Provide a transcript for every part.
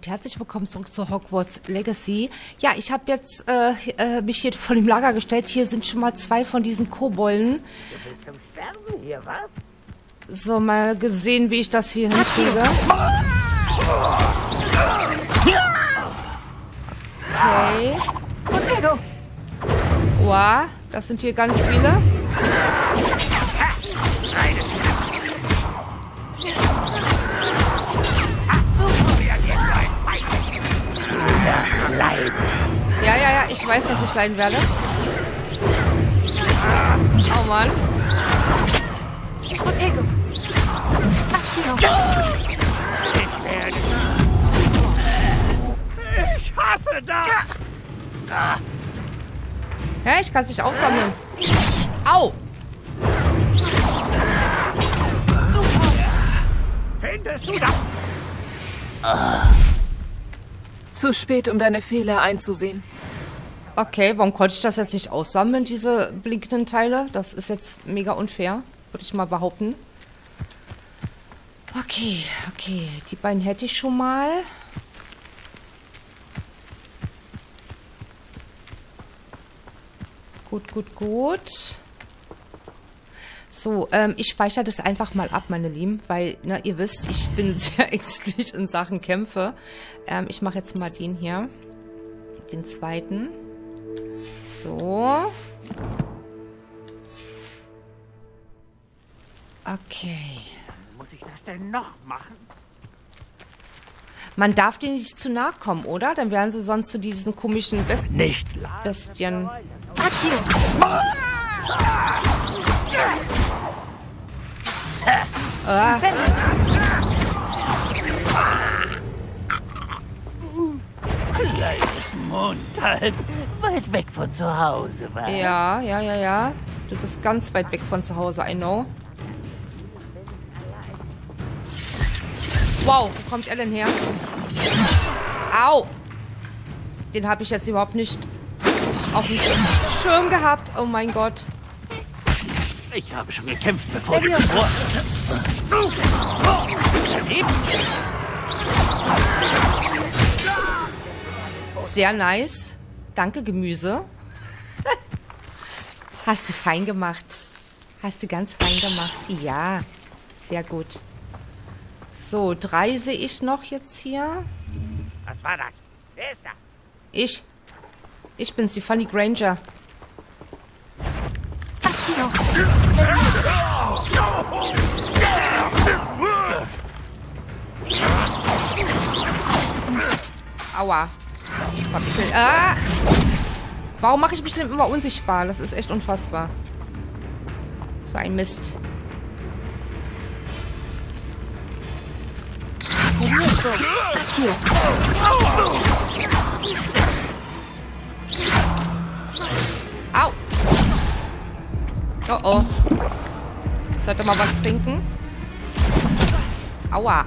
und herzlich willkommen zurück zu Hogwarts Legacy. Ja, ich habe jetzt äh, äh, mich hier vor dem Lager gestellt. Hier sind schon mal zwei von diesen Kobolden. Hier, was? So, mal gesehen, wie ich das hier hinkriege. Okay. Potato! Wow, das sind hier ganz viele. Weiß, dass ich leiden werde. Oh Mann. Potato! Ich hasse das! Ja, ich kann es nicht aufsammeln. Au! Findest du das? Zu spät, um deine Fehler einzusehen. Okay, warum konnte ich das jetzt nicht aussammeln, diese blinkenden Teile? Das ist jetzt mega unfair, würde ich mal behaupten. Okay, okay, die beiden hätte ich schon mal. Gut, gut, gut. So, ähm, ich speichere das einfach mal ab, meine Lieben, weil, ne, ihr wisst, ich bin sehr ängstlich in Sachen Kämpfe. Ähm, ich mache jetzt mal den hier. Den zweiten. So. Okay. Muss ich das denn noch machen? Man darf denen nicht zu nahe kommen, oder? Dann werden sie sonst zu diesen komischen Best Nicht. Bestien. Ah, Mund halt. Weit weg von zu Hause, was? ja, ja, ja, ja. Du bist ganz weit weg von zu Hause, I know. Wow, wo kommt denn her? Au! Den habe ich jetzt überhaupt nicht auf dem Schirm gehabt. Oh mein Gott. Ich habe schon gekämpft, bevor du geboren Sehr nice. Danke, Gemüse. Hast du fein gemacht. Hast du ganz fein gemacht. Ja, sehr gut. So, drei sehe ich noch jetzt hier. Was war das? Wer ist da? Ich. Ich bin's, die Funny Granger. Aua. Verpickel. Ah! Warum mache ich mich denn immer unsichtbar? Das ist echt unfassbar. So ein Mist. Au! Oh oh. Sollte mal was trinken. Aua.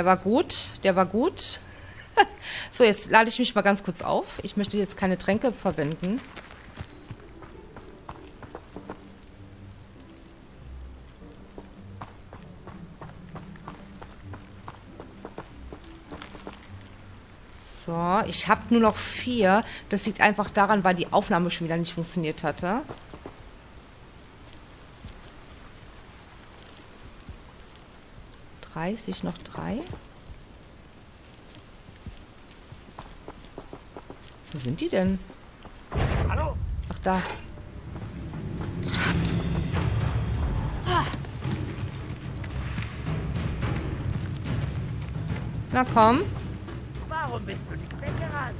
Der war gut, der war gut. so, jetzt lade ich mich mal ganz kurz auf. Ich möchte jetzt keine Tränke verwenden. So, ich habe nur noch vier. Das liegt einfach daran, weil die Aufnahme schon wieder nicht funktioniert hatte. Dreißig, noch drei. Wo sind die denn? Hallo? Ach, da. Na komm. Warum bist du nicht weggerannt?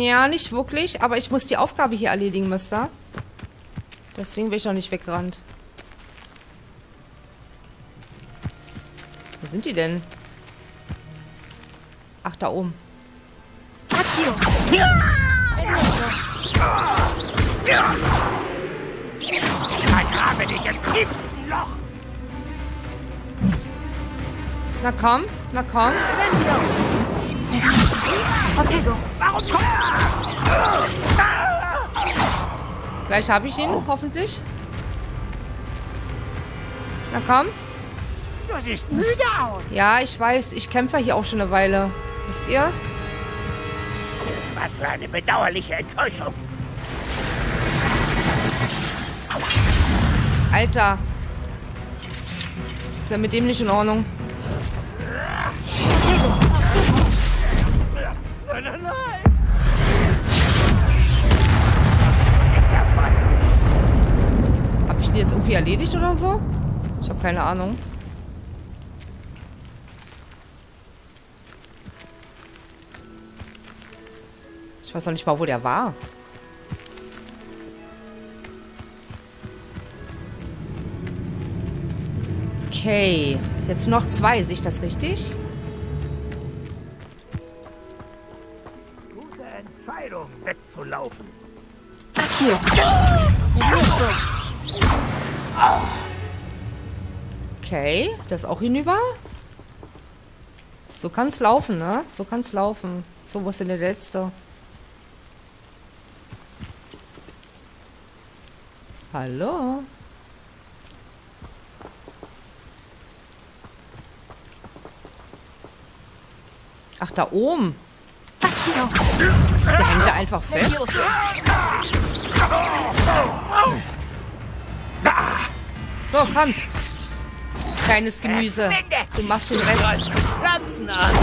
Ja, nicht wirklich, aber ich muss die Aufgabe hier erledigen, Mister. Deswegen bin ich noch nicht weggerannt. Sind die denn? Ach, da oben. Na komm, na komm. Gleich habe ich ihn, hoffentlich. Na komm. Du? Siehst müde aus. Ja, ich weiß, ich kämpfe hier auch schon eine Weile. Wisst ihr? Was für eine bedauerliche Enttäuschung. Alter. Ist ja mit dem nicht in Ordnung. Nein, nein, nein. Nicht davon. Hab ich den jetzt irgendwie erledigt oder so? Ich habe keine Ahnung. Ich weiß noch nicht mal, wo der war. Okay. Jetzt nur noch zwei, sehe ich das richtig? Gute Entscheidung, wegzulaufen. hier. Okay, das auch hinüber. So kann's laufen, ne? So kann's laufen. So, wo ist denn der letzte? Hallo? Ach, da oben. Der hängt da einfach fest. So, kommt. Kleines Gemüse. Du machst den Rest. Pflanzen an.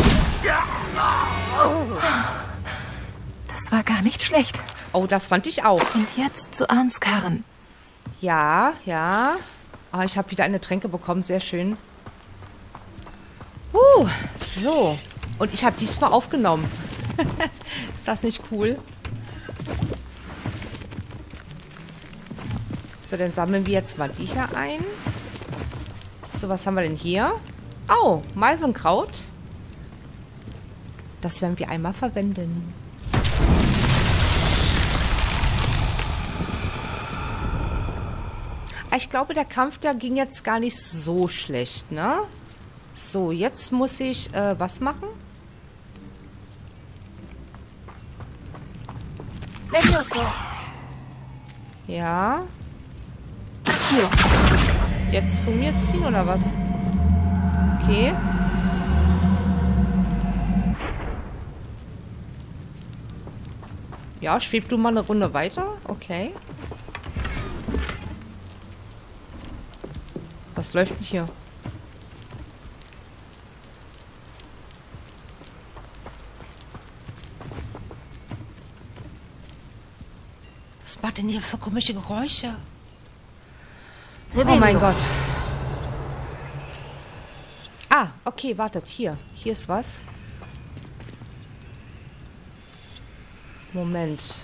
Das war gar nicht schlecht. Oh, das fand ich auch. Und jetzt zu Anskarren. Ja, ja. Oh, ich habe wieder eine Tränke bekommen. Sehr schön. Uh, so. Und ich habe diesmal aufgenommen. Ist das nicht cool? So, dann sammeln wir jetzt mal die hier ein. So, was haben wir denn hier? Oh, Malvenkraut. Das werden wir einmal verwenden. Ich glaube, der Kampf, der ging jetzt gar nicht so schlecht, ne? So, jetzt muss ich, äh, was machen? Levioso. Ja. Hier. Jetzt zu mir ziehen, oder was? Okay. Ja, schweb du mal eine Runde weiter. Okay. Was läuft denn hier? Was macht denn hier für komische Geräusche? Oh mein Gott. Ah, okay, wartet, hier. Hier ist was. Moment.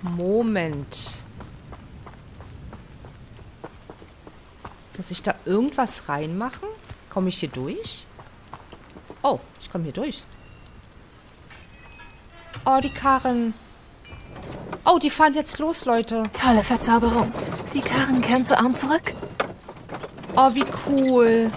Moment. Muss ich da irgendwas reinmachen? Komme ich hier durch? Oh, ich komme hier durch. Oh, die Karren. Oh, die fahren jetzt los, Leute. Tolle Verzauberung. Die Karren kehren zu Arm zurück. Oh, wie cool.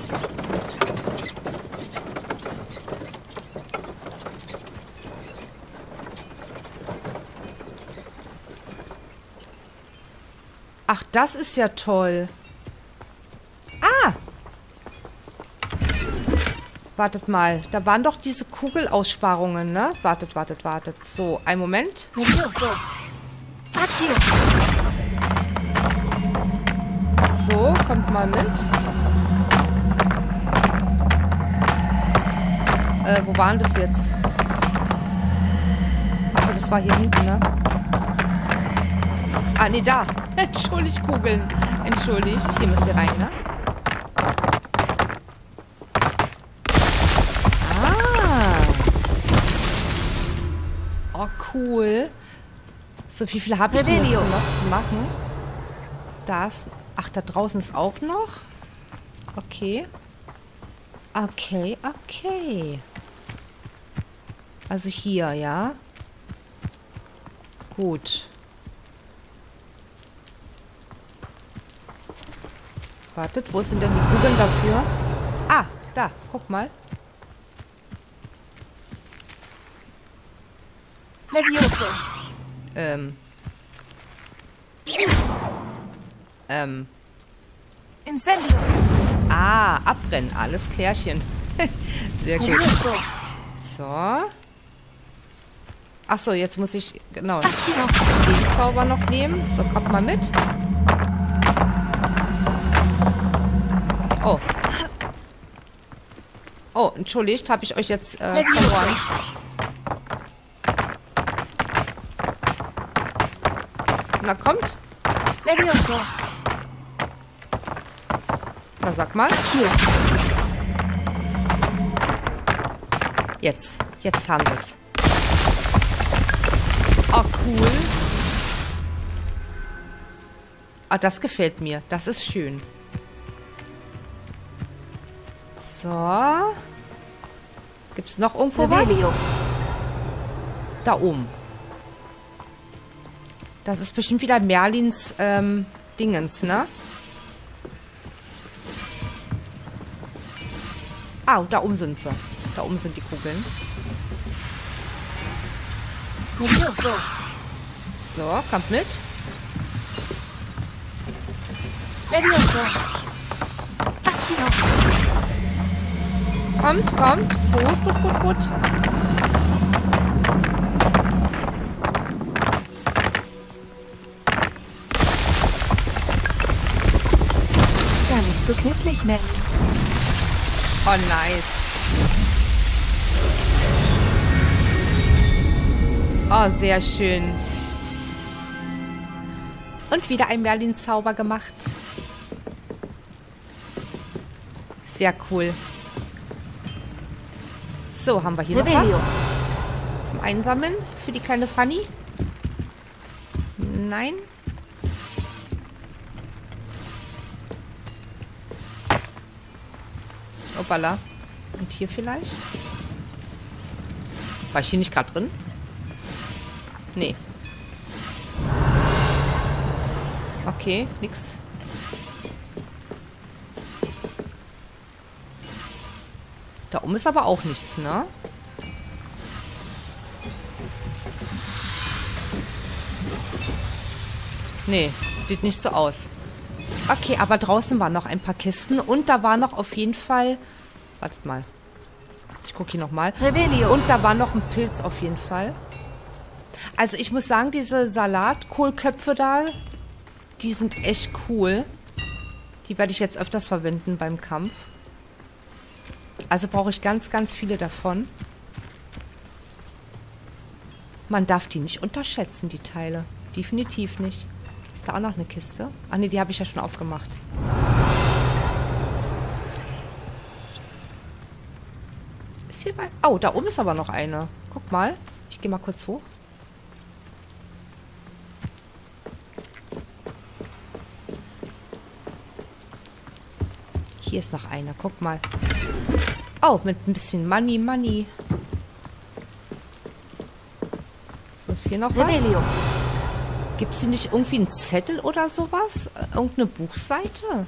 Ach, das ist ja toll. Wartet mal, da waren doch diese Kugelaussparungen, ne? Wartet, wartet, wartet. So, einen Moment. So, kommt mal mit. Äh, wo waren das jetzt? Achso, das war hier hinten, ne? Ah, nee, da. Entschuldigt, Kugeln. Entschuldigt. Hier müsst ihr rein, ne? cool. So, wie viel habe ich denn jetzt noch zu machen? Da ist... Ach, da draußen ist auch noch? Okay. Okay, okay. Also hier, ja? Gut. Wartet, wo sind denn die Kugeln dafür? Ah, da, guck mal. Levioso. Ähm. Ähm. Incendio. Ah, abbrennen. Alles klärchen. Sehr gut. Levioso. So. Achso, jetzt muss ich, genau, den Zauber noch nehmen. So, kommt mal mit. Oh. Oh, entschuldigt, habe ich euch jetzt äh, verloren. Na, kommt. Levioso. Na, sag mal. Accio. Jetzt. Jetzt haben wir es. Oh, cool. Ah, das gefällt mir. Das ist schön. So. Gibt es noch irgendwo was? Da oben. Das ist bestimmt wieder Merlins ähm, Dingens, ne? Ah, da oben sind sie. Da oben sind die Kugeln. So, kommt mit. Kommt, kommt. Gut, gut, gut, gut. Knifflig, Mac. Oh, nice. Oh, sehr schön. Und wieder ein Merlin-Zauber gemacht. Sehr cool. So, haben wir hier noch was zum Einsammeln für die kleine Fanny? Nein. Hoppala. Und hier vielleicht? War ich hier nicht gerade drin? Nee. Okay, nix. Da oben ist aber auch nichts, ne? Nee, sieht nicht so aus. Okay, aber draußen waren noch ein paar Kisten und da war noch auf jeden Fall... Wartet mal. Ich gucke hier nochmal. Und da war noch ein Pilz auf jeden Fall. Also ich muss sagen, diese Salatkohlköpfe da, die sind echt cool. Die werde ich jetzt öfters verwenden beim Kampf. Also brauche ich ganz, ganz viele davon. Man darf die nicht unterschätzen, die Teile. Definitiv nicht. Ist da auch noch eine Kiste? Ah ne, die habe ich ja schon aufgemacht. Ist hier bei... Oh, da oben ist aber noch eine. Guck mal. Ich gehe mal kurz hoch. Hier ist noch eine. Guck mal. Oh, mit ein bisschen Money, Money. So, ist hier noch was? Revelio. Gibt es hier nicht irgendwie einen Zettel oder sowas? Äh, Irgendeine Buchseite?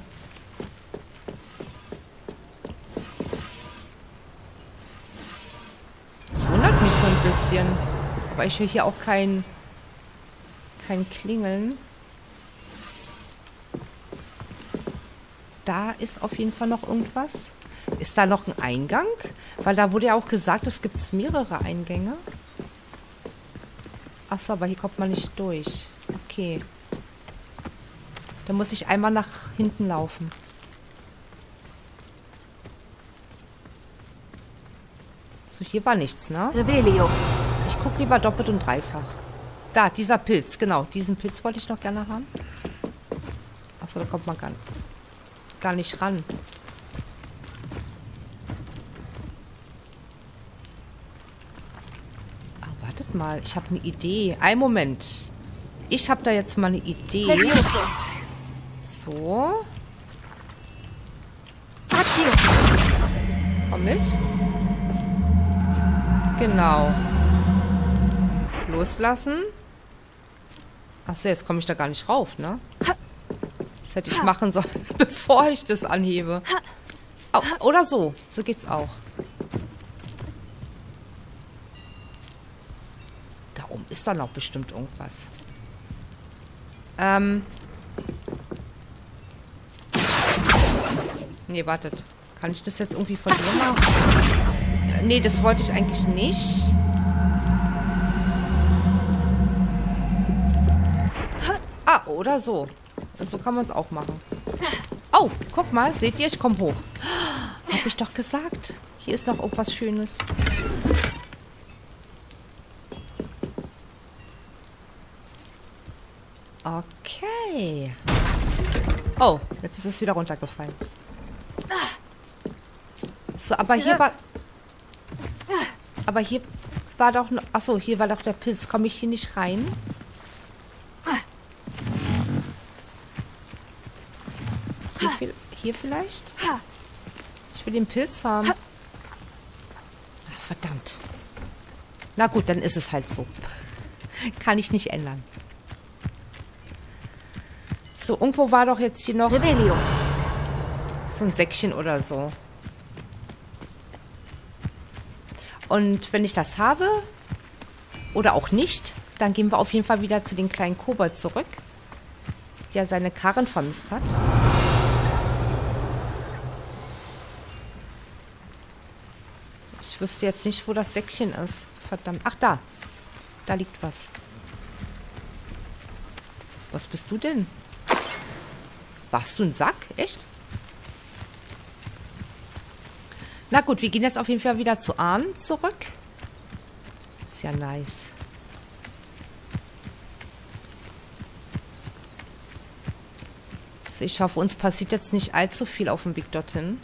Das wundert mich so ein bisschen. Weil ich höre hier auch kein, kein Klingeln. Da ist auf jeden Fall noch irgendwas. Ist da noch ein Eingang? Weil da wurde ja auch gesagt, es gibt mehrere Eingänge. Achso, aber hier kommt man nicht durch. Okay. Dann muss ich einmal nach hinten laufen. So, hier war nichts, ne? Revelio. Ich gucke lieber doppelt und dreifach. Da, dieser Pilz, genau. Diesen Pilz wollte ich noch gerne haben. Achso, da kommt man gar, gar nicht ran. Ah, wartet mal, ich habe eine Idee. Ein Moment. Ich habe da jetzt mal eine Idee. Levioso. So, komm mit. Genau. Loslassen. Achso, jetzt komme ich da gar nicht rauf, ne? Ist hätte ich machen sollen, bevor ich das anhebe. Oh, oder so. So geht's auch. Da oben ist da noch bestimmt irgendwas. Ähm. Nee, wartet. Kann ich das jetzt irgendwie von dir machen? Nee, das wollte ich eigentlich nicht. Ah, oder so. So kann man es auch machen. Oh, guck mal, seht ihr, ich komme hoch. Hab ich doch gesagt. Hier ist noch irgendwas Schönes. Okay. Oh, jetzt ist es wieder runtergefallen. So, aber hier war... Aber hier war doch... Achso, hier war doch der Pilz. Komme ich hier nicht rein? Hier, hier vielleicht? Ich will den Pilz haben. Ach, verdammt. Na gut, dann ist es halt so. Kann ich nicht ändern. So, irgendwo war doch jetzt hier noch Revelio. so ein Säckchen oder so. Und wenn ich das habe, oder auch nicht, dann gehen wir auf jeden Fall wieder zu den kleinen Kobold zurück, der seine Karren vermisst hat. Ich wüsste jetzt nicht, wo das Säckchen ist. Verdammt. Ach, da. Da liegt was. Was bist du denn? Warst du ein Sack? Echt? Na gut, wir gehen jetzt auf jeden Fall wieder zu Arn zurück. Ist ja nice. Also ich hoffe, uns passiert jetzt nicht allzu viel auf dem Weg dorthin.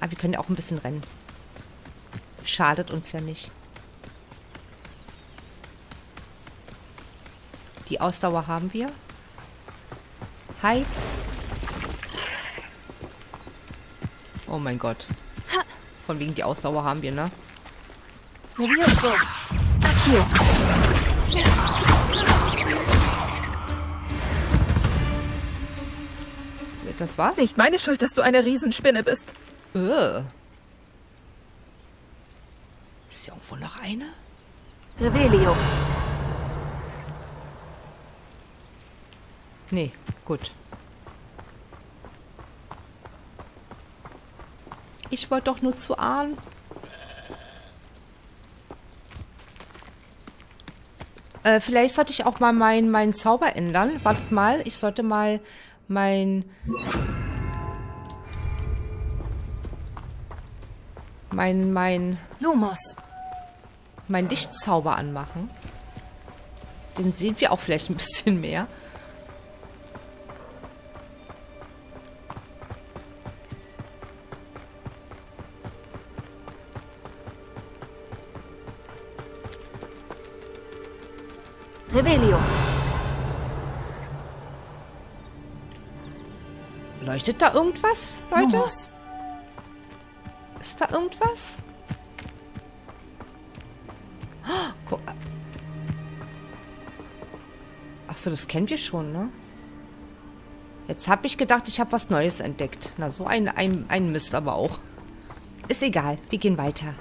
Aber wir können ja auch ein bisschen rennen. Schadet uns ja nicht. Die Ausdauer haben wir. Hi. Oh mein Gott. Von wegen die Ausdauer haben wir, ne? Nervioso. Accio. Das war's? Nicht meine Schuld, dass du eine Riesenspinne bist. Äh. Ist ja irgendwo noch eine? Revelio. Nee, gut. Ich wollte doch nur zu Ahn. Äh, vielleicht sollte ich auch mal meinen mein Zauber ändern. Wartet mal, ich sollte mal mein... Mein, mein, Lumos. mein Lichtzauber anmachen. Den sehen wir auch vielleicht ein bisschen mehr. Revelio. Leuchtet da irgendwas, Leute? Lumos. Ist da irgendwas? Oh, gu- Ach so, das kennen wir schon, ne? Jetzt habe ich gedacht, ich habe was Neues entdeckt. Na, so ein, ein, ein Mist aber auch. Ist egal, wir gehen weiter.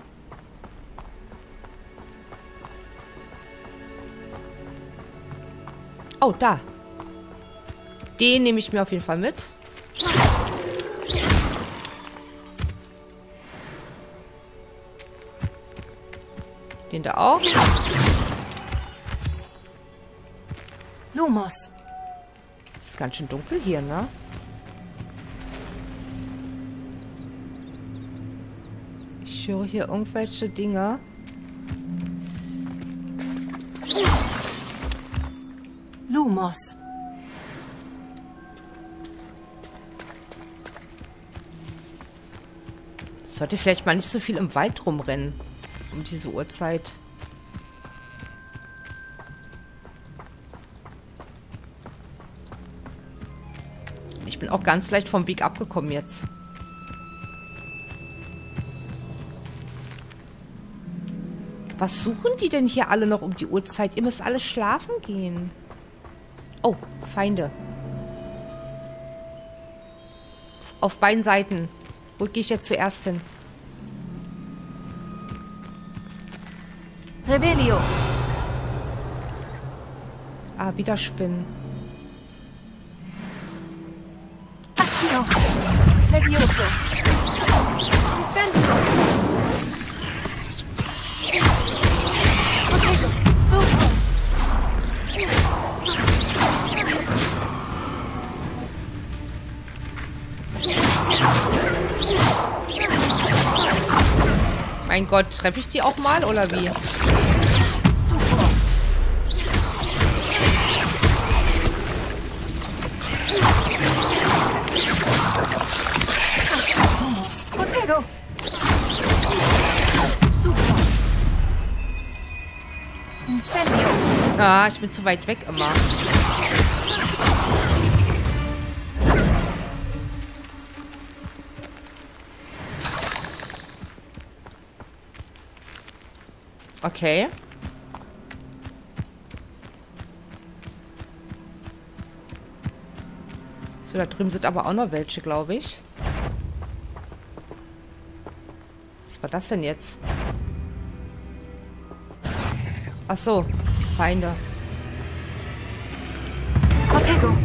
Oh, da. Den nehme ich mir auf jeden Fall mit. Den da auch. Lumos. Ist ganz schön dunkel hier, ne? Ich höre hier irgendwelche Dinger. Lumos. Sollte vielleicht mal nicht so viel im Wald rumrennen. Um diese Uhrzeit. Ich bin auch ganz leicht vom Weg abgekommen jetzt. Was suchen die denn hier alle noch um die Uhrzeit? Ihr müsst alle schlafen gehen. Feinde. Auf beiden Seiten. Wo gehe ich jetzt zuerst hin? Revelio. Ah, wieder Spinnen. Mein Gott, treffe ich die auch mal oder wie? Incendio. Ah, ich bin zu weit weg immer. Okay. So, da drüben sind aber auch noch welche, glaube ich. Was war das denn jetzt? Ach so, Feinde. Protego.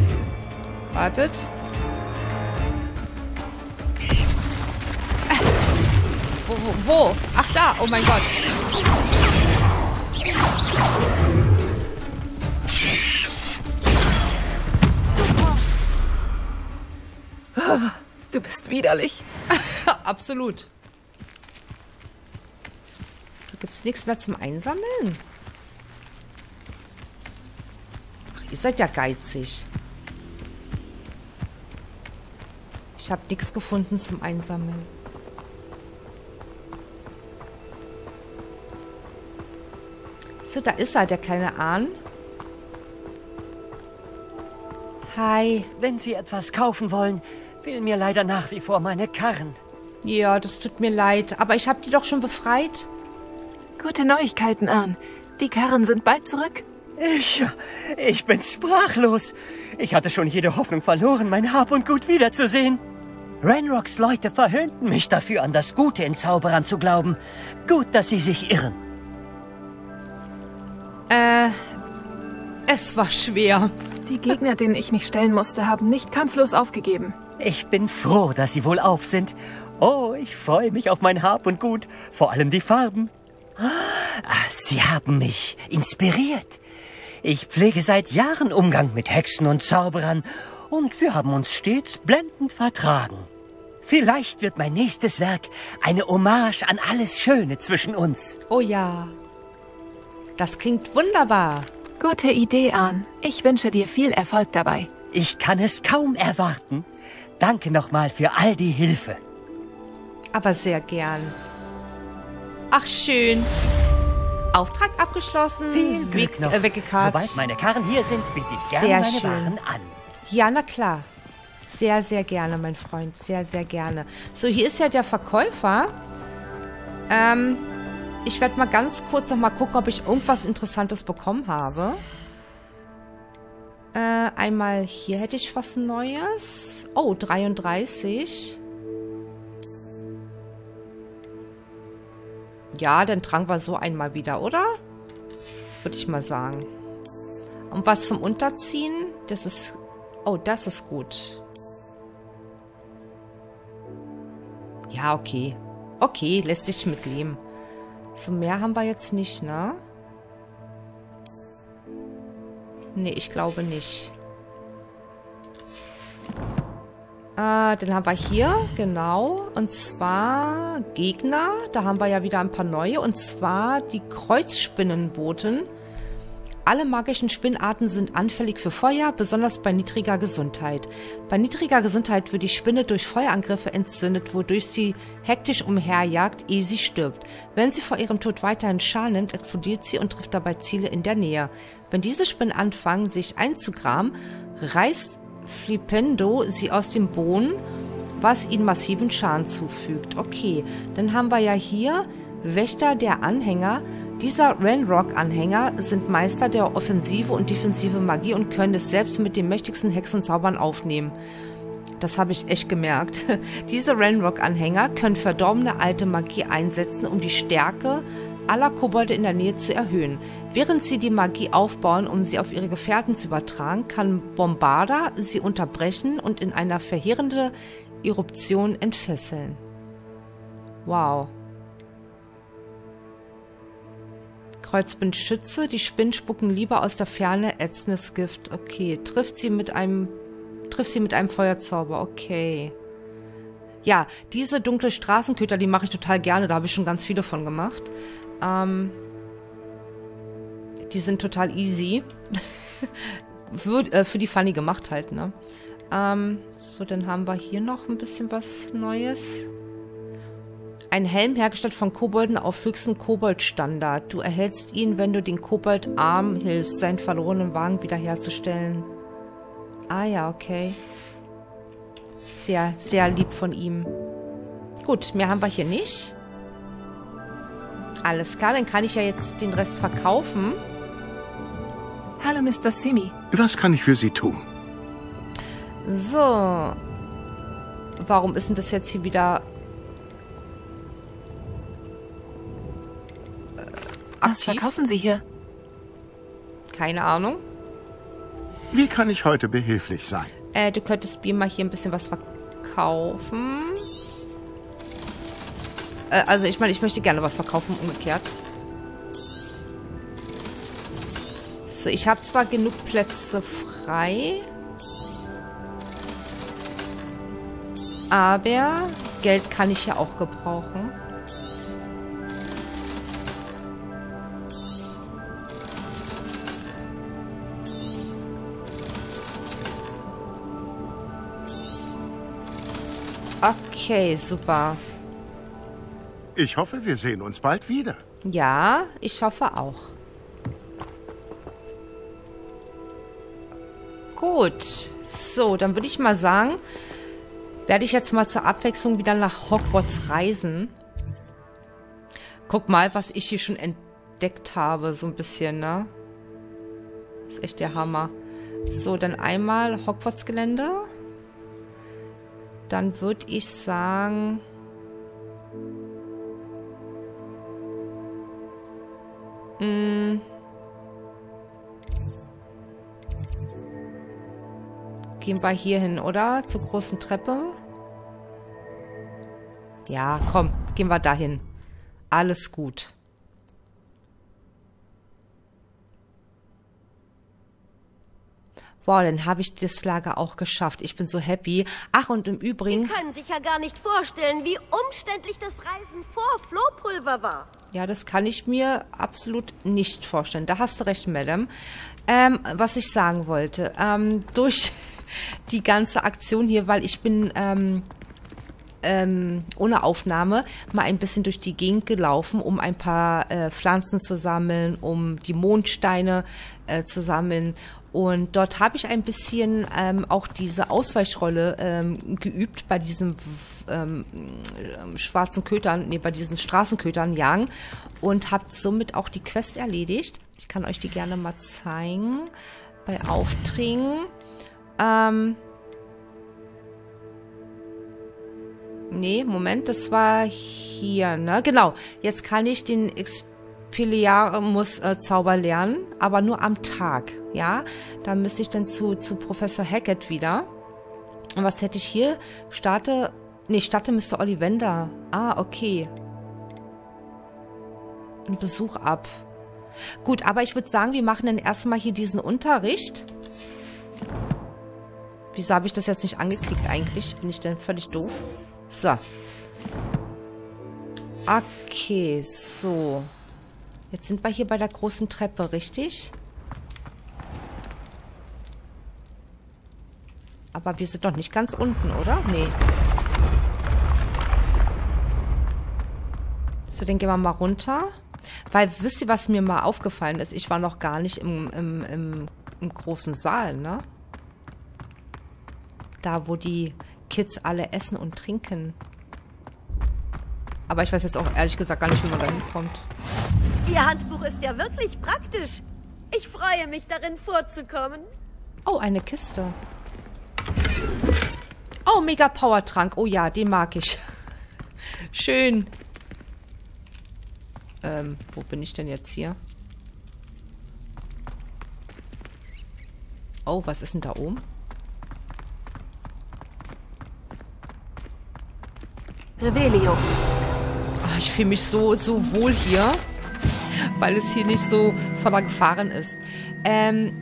Wartet. Wo, wo, wo? Ach, da. Oh mein Gott. Du bist widerlich. Absolut. So, gibt's nichts mehr zum Einsammeln? Ach, ihr seid ja geizig. Ich habe nichts gefunden zum Einsammeln. So, da ist er, der kleine Ahn. Hi. Wenn Sie etwas kaufen wollen, fehlen mir leider nach wie vor meine Karren. Ja, das tut mir leid, aber ich habe die doch schon befreit. Gute Neuigkeiten, Ann. Die Karren sind bald zurück. Ich, ich bin sprachlos. Ich hatte schon jede Hoffnung verloren, mein Hab und Gut wiederzusehen. Ranrocks Leute verhöhnten mich dafür, an das Gute in Zauberern zu glauben. Gut, dass sie sich irren. Äh, es war schwer. Die Gegner, denen ich mich stellen musste, haben nicht kampflos aufgegeben. Ich bin froh, dass Sie wohlauf sind. Oh, ich freue mich auf mein Hab und Gut, vor allem die Farben. Ah, Sie haben mich inspiriert. Ich pflege seit Jahren Umgang mit Hexen und Zauberern und wir haben uns stets blendend vertragen. Vielleicht wird mein nächstes Werk eine Hommage an alles Schöne zwischen uns. Oh ja. Das klingt wunderbar. Gute Idee, Ann. Ich wünsche dir viel Erfolg dabei. Ich kann es kaum erwarten. Danke nochmal für all die Hilfe. Aber sehr gern. Ach, schön. Auftrag abgeschlossen. Viel Glück Weg, noch. Äh, weggekarrt. Sobald meine Karren hier sind, biete ich gerne Sehr meine schön. Waren an. Ja, na klar. Sehr, sehr gerne, mein Freund. Sehr, sehr gerne. So, hier ist ja der Verkäufer. Ähm, ich werde mal ganz kurz noch mal gucken, ob ich irgendwas Interessantes bekommen habe. Äh, einmal hier hätte ich was Neues. Oh, 33. Ja, dann tragen wir so einmal wieder, oder? Würde ich mal sagen. Und was zum Unterziehen? Das ist... Oh, das ist gut. Ja, okay. Okay, lässt sich mitleben. So mehr haben wir jetzt nicht, ne? Nee, ich glaube nicht. Äh, dann haben wir hier, genau, und zwar Gegner. Da haben wir ja wieder ein paar neue, und zwar die Kreuzspinnenboten. Alle magischen Spinnarten sind anfällig für Feuer, besonders bei niedriger Gesundheit. Bei niedriger Gesundheit wird die Spinne durch Feuerangriffe entzündet, wodurch sie hektisch umherjagt, ehe sie stirbt. Wenn sie vor ihrem Tod weiterhin Schal nimmt, explodiert sie und trifft dabei Ziele in der Nähe. Wenn diese Spinnen anfangen, sich einzugraben, reißt Flipendo sie aus dem Boden, was ihnen massiven Schaden zufügt. Okay, dann haben wir ja hier Wächter der Anhänger. Dieser Renrock-Anhänger sind Meister der offensive und defensive Magie und können es selbst mit den mächtigsten Hexenzaubern aufnehmen. Das habe ich echt gemerkt. Diese Renrock-Anhänger können verdorbene alte Magie einsetzen, um die Stärke aller Kobolde in der Nähe zu erhöhen. Während sie die Magie aufbauen, um sie auf ihre Gefährten zu übertragen, kann Bombarda sie unterbrechen und in einer verheerende Eruption entfesseln. Wow. Kreuzbindschütze, die Spinnen spucken lieber aus der Ferne ätzendes Gift. Okay, trifft sie mit einem trifft sie mit einem Feuerzauber. Okay. Ja, diese dunkle Straßenköter, die mache ich total gerne. Da habe ich schon ganz viele von gemacht. Ähm, die sind total easy. für, äh, für die Funny gemacht halt, ne? Ähm, so, dann haben wir hier noch ein bisschen was Neues. Ein Helm hergestellt von Kobolden auf höchsten Kobold-Standard. Du erhältst ihn, wenn du den Kobold-Arm hilfst, seinen verlorenen Wagen wiederherzustellen. Ah ja, okay. Sehr, sehr lieb von ihm. Gut, mehr haben wir hier nicht. Alles klar, dann kann ich ja jetzt den Rest verkaufen. Hallo, Mr. Simi. Was kann ich für Sie tun? So. Warum ist denn das jetzt hier wieder... Was verkaufen Sie hier? Keine Ahnung. Wie kann ich heute behilflich sein? Äh, du könntest mir mal hier ein bisschen was verkaufen. Äh, also ich meine, ich möchte gerne was verkaufen, umgekehrt. So, ich habe zwar genug Plätze frei. Aber Geld kann ich ja auch gebrauchen. Okay, super. Ich hoffe, wir sehen uns bald wieder. Ja, ich hoffe auch. Gut. So, dann würde ich mal sagen, werde ich jetzt mal zur Abwechslung wieder nach Hogwarts reisen. Guck mal, was ich hier schon entdeckt habe, so ein bisschen, ne? ist echt der Hammer. So, dann einmal Hogwarts-Gelände. Dann würde ich sagen... Mh, Gehen wir hier hin, oder? Zur großen Treppe. Ja, komm, gehen wir dahin. Alles gut. Wow, dann habe ich das Lager auch geschafft. Ich bin so happy. Ach, und im Sie Übrigen... können sich ja gar nicht vorstellen, wie umständlich das Reisen vor Flohpulver war. Ja, das kann ich mir absolut nicht vorstellen. Da hast du recht, Madame. Ähm, was ich sagen wollte, ähm, durch die ganze Aktion hier, weil ich bin ähm, ähm, ohne Aufnahme mal ein bisschen durch die Gegend gelaufen, um ein paar äh, Pflanzen zu sammeln, um die Mondsteine äh, zu sammeln. Und dort habe ich ein bisschen ähm, auch diese Ausweichrolle ähm, geübt bei diesen ähm, ähm, schwarzen Kötern, nee, bei diesen Straßenkötern jagen und habe somit auch die Quest erledigt. Ich kann euch die gerne mal zeigen bei Aufträgen. Ähm, Nee, Moment, das war hier, ne? Genau. Jetzt kann ich den Expelliarmus-Zauber lernen, aber nur am Tag, ja? Da müsste ich dann zu, zu Professor Hackett wieder. Und was hätte ich hier? Starte, nee, starte Mr. Ollivander. Ah, okay. Ein Besuch ab. Gut, aber ich würde sagen, wir machen dann erstmal hier diesen Unterricht. Wieso habe ich das jetzt nicht angeklickt eigentlich? Bin ich denn völlig doof? So. Okay, so. Jetzt sind wir hier bei der großen Treppe, richtig? Aber wir sind doch nicht ganz unten, oder? Nee. So, dann gehen wir mal runter. Weil, wisst ihr, was mir mal aufgefallen ist? Ich war noch gar nicht im, im, im, im großen Saal, ne? Da, wo die Kids alle essen und trinken. Aber ich weiß jetzt auch ehrlich gesagt gar nicht, wie man da hinkommt. Ihr Handbuch ist ja wirklich praktisch. Ich freue mich, darin vorzukommen. Oh, eine Kiste. Oh, Mega Power-Trank. Oh ja, den mag ich. Schön. Ähm, wo bin ich denn jetzt hier? Oh, was ist denn da oben? Revelio. Ah, ich fühle mich so, so wohl hier, weil es hier nicht so voller Gefahren ist. Ähm,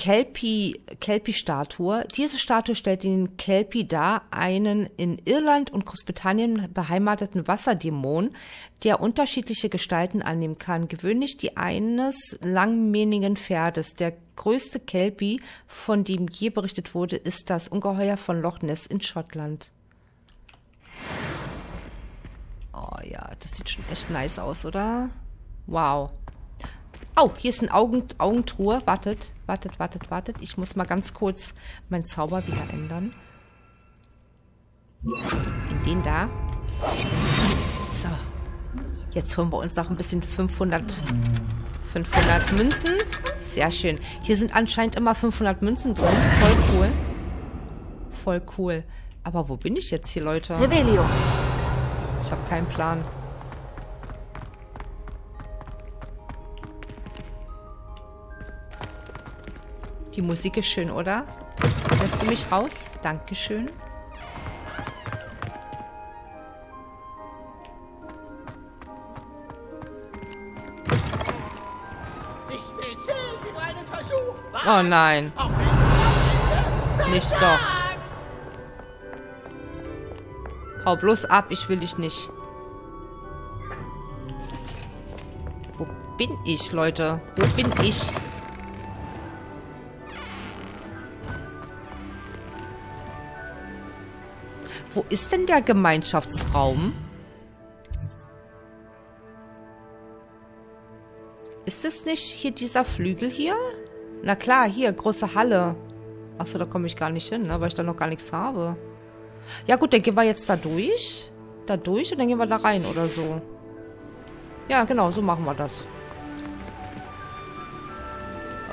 Kelpie, Kelpie-Statue. Diese Statue stellt den Kelpie dar, einen in Irland und Großbritannien beheimateten Wasserdämon, der unterschiedliche Gestalten annehmen kann. Gewöhnlich die eines langmähnigen Pferdes. Der größte Kelpie, von dem je berichtet wurde, ist das Ungeheuer von Loch Ness in Schottland. Oh ja, das sieht schon echt nice aus, oder? Wow. Oh, hier ist eine Augen Augentruhe. Wartet, wartet, wartet, wartet. Ich muss mal ganz kurz meinen Zauber wieder ändern. In den da. So. Jetzt holen wir uns noch ein bisschen 500, 500 Münzen. Sehr schön. Hier sind anscheinend immer 500 Münzen drin. Voll cool. Voll cool. Aber wo bin ich jetzt hier, Leute? Revelio. Ich habe keinen Plan. Die Musik ist schön, oder? Lässt du mich raus? Dankeschön. Oh nein. Nicht doch. Hau bloß ab, ich will dich nicht. Wo bin ich, Leute? Wo bin ich? Wo ist denn der Gemeinschaftsraum? Ist es nicht hier dieser Flügel hier? Na klar, hier, große Halle. Achso, da komme ich gar nicht hin, ne, weil ich da noch gar nichts habe. Ja gut, dann gehen wir jetzt da durch. Da durch und dann gehen wir da rein oder so. Ja, genau, so machen wir das.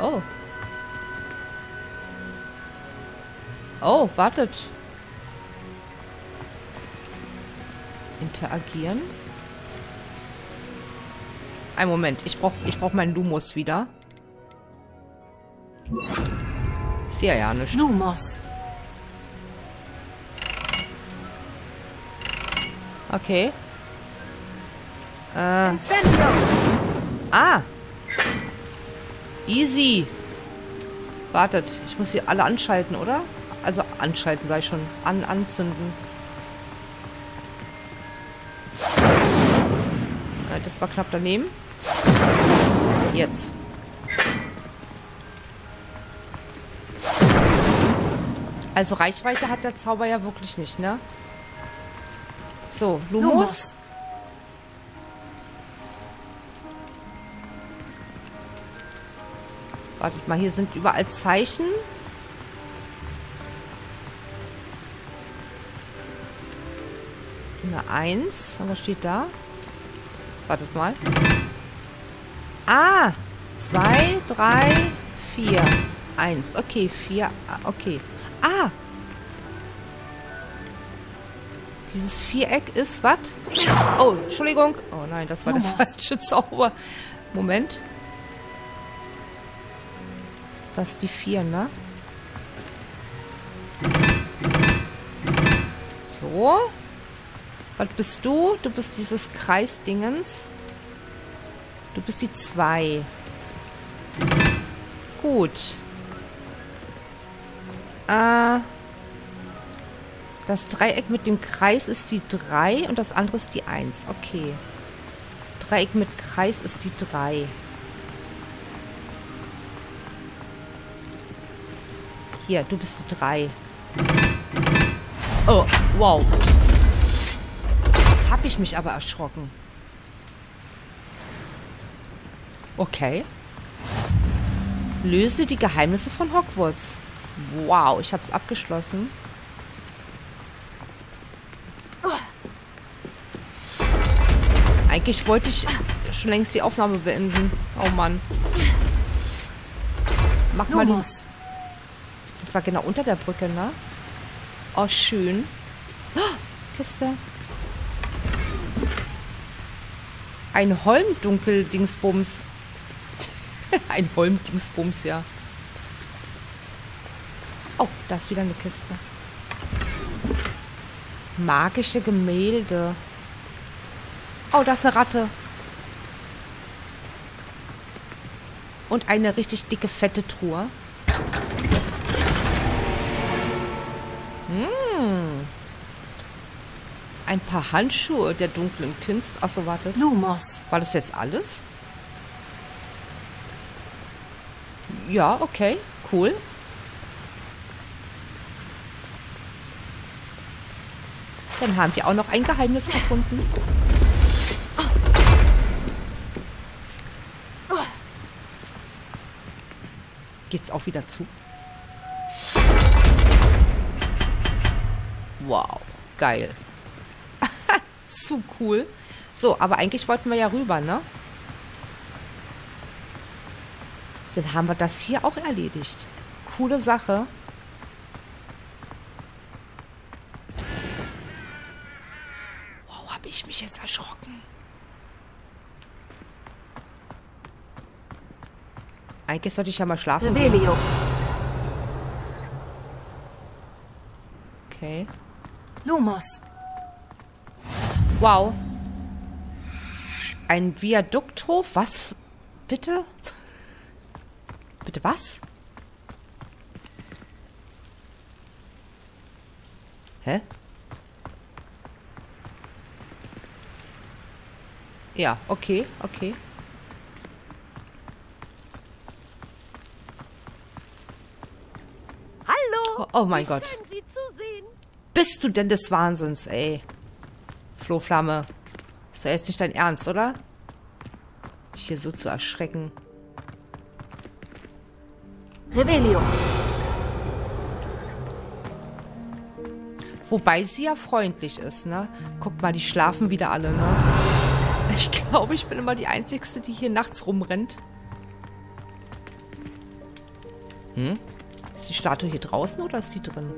Oh. Oh, wartet. Interagieren. Ein Moment, ich brauche ich brauch meinen Lumos wieder. Ich sehe ja nichts. Lumos. Okay. Äh, Incendio. ah. Easy. Wartet, ich muss sie alle anschalten, oder? Also anschalten, sei schon. An, anzünden. Äh, das war knapp daneben. Jetzt. Also Reichweite hat der Zauber ja wirklich nicht, ne? So, Lumos. Lumos. Wartet mal, hier sind überall Zeichen. Eine Eins. Und was steht da? Wartet mal. Ah! Zwei, drei, vier. Eins. Okay, vier. ah, Okay. Ah! Dieses Viereck ist was? Oh, Entschuldigung. Oh nein, das war der falsche Zauber. Moment. Ist das die vier, ne? So. Was bist du? Du bist dieses Kreisdingens. Du bist die zwei. Gut. Äh. Das Dreieck mit dem Kreis ist die 3 und das andere ist die 1. Okay. Dreieck mit Kreis ist die 3. Hier, du bist die 3. Oh, wow. Habe ich mich aber erschrocken. Okay. Löse die Geheimnisse von Hogwarts. Wow, ich habe es abgeschlossen. Eigentlich wollte ich schon längst die Aufnahme beenden. Oh Mann. Mach mal den... Jetzt sind wir genau unter der Brücke, ne? Oh, schön. Oh, Kiste. Ein Holmdunkel-Dingsbums. Ein Holm-Dingsbums, ja. Oh, da ist wieder eine Kiste. Magische Gemälde. Oh, da ist eine Ratte. Und eine richtig dicke, fette Truhe. Hm. Ein paar Handschuhe der dunklen Kunst. Achso, warte. Lumos. War das jetzt alles? Ja, okay. Cool. Dann haben wir auch noch ein Geheimnis gefunden. Geht's auch wieder zu? Wow, geil. Zu cool. So, aber eigentlich wollten wir ja rüber, ne? Dann haben wir das hier auch erledigt. Coole Sache. Wow, habe ich mich jetzt erschrocken. Eigentlich sollte ich ja mal schlafen. Revelio. Okay. Lumos. Wow. Ein Viadukthof? Was? Bitte? Bitte was? Hä? Ja, okay, okay. Hallo! Oh, oh mein Gott. Bist du denn des Wahnsinns, ey? Flohflamme. Ist doch jetzt nicht dein Ernst, oder? Mich hier so zu erschrecken. Revelio. Wobei sie ja freundlich ist, ne? Guck mal, die schlafen wieder alle, ne? Ich glaube, ich bin immer die Einzige, die hier nachts rumrennt. Hm? Ist die Statue hier draußen oder ist sie drin?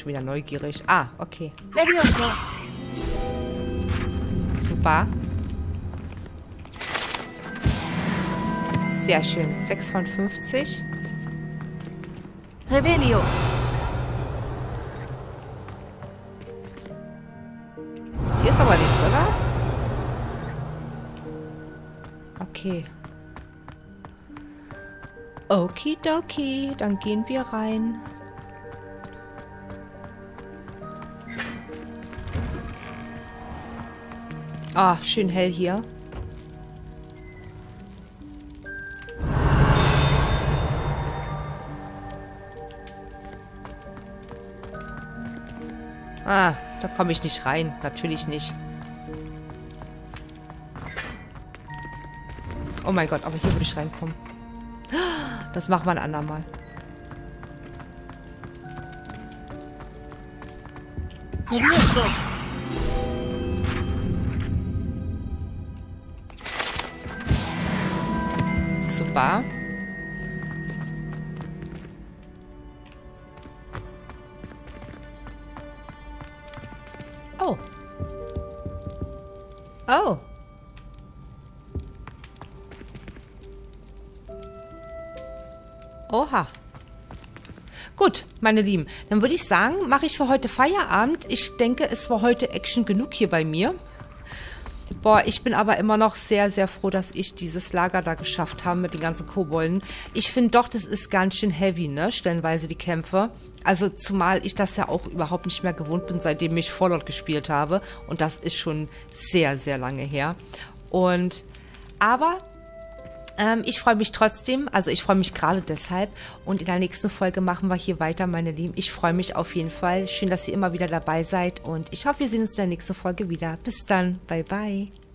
Schon wieder neugierig. Ah, okay. Levioso. Super. Sehr schön. 6 von 50. Revelio. Hier ist aber nichts, oder? Okay. Okidoki, dann gehen wir rein. Ah, schön hell hier. Ah, da komme ich nicht rein. Natürlich nicht. Oh mein Gott, aber hier würde ich reinkommen. Das machen wir ein andermal. Levioso. Super. Oh. Oh. Oha. Gut, meine Lieben, dann würde ich sagen, mache ich für heute Feierabend. Ich denke, es war heute Action genug hier bei mir. Boah, ich bin aber immer noch sehr, sehr froh, dass ich dieses Lager da geschafft habe mit den ganzen Kobolden. Ich finde doch, das ist ganz schön heavy, ne? Stellenweise die Kämpfe. Also zumal ich das ja auch überhaupt nicht mehr gewohnt bin, seitdem ich Fallout gespielt habe. Und das ist schon sehr, sehr lange her. Und aber ähm, ich freue mich trotzdem, also ich freue mich gerade deshalb. Und in der nächsten Folge machen wir hier weiter, meine Lieben. Ich freue mich auf jeden Fall. Schön, dass ihr immer wieder dabei seid. Und ich hoffe, wir sehen uns in der nächsten Folge wieder. Bis dann. Bye, bye.